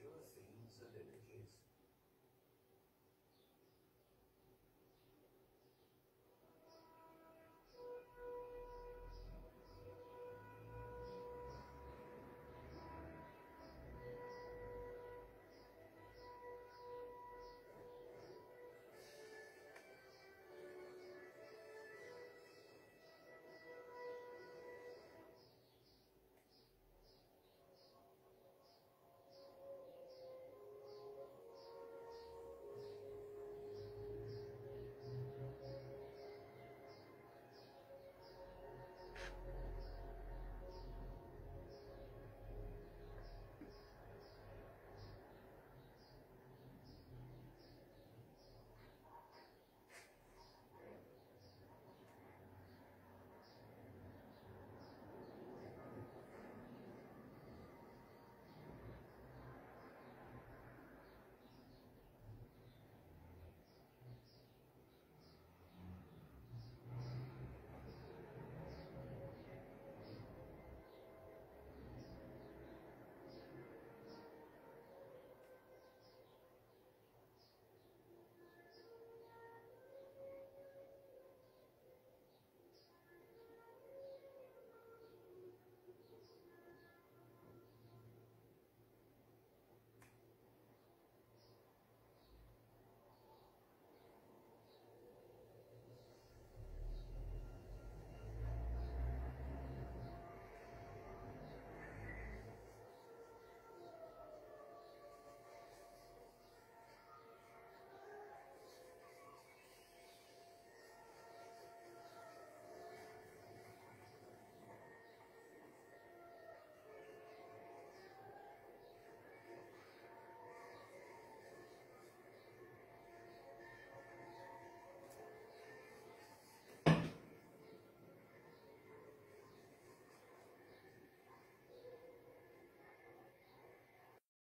secure things a little case.